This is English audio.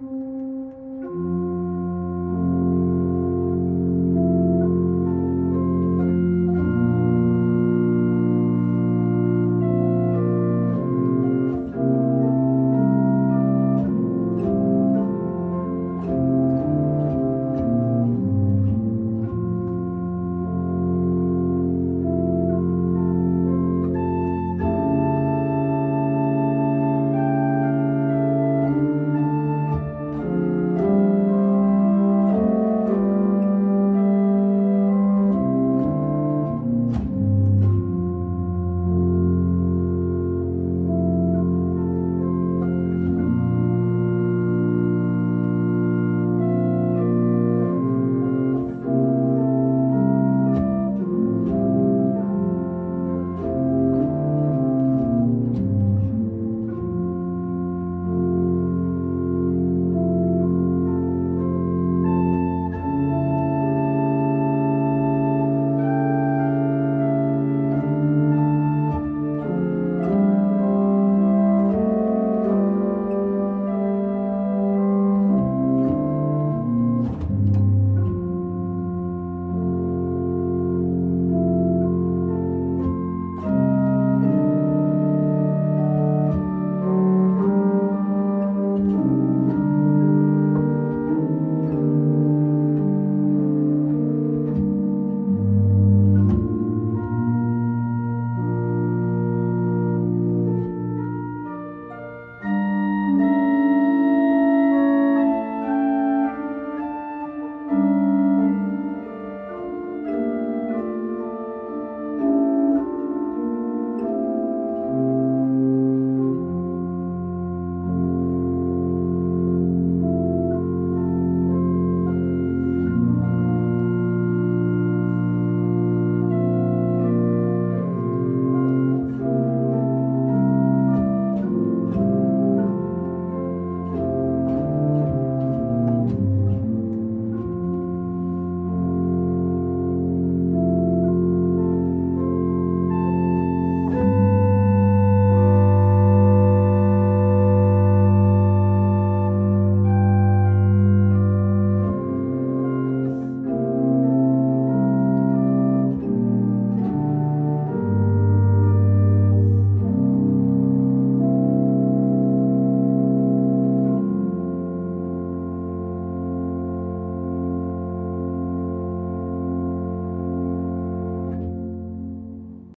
you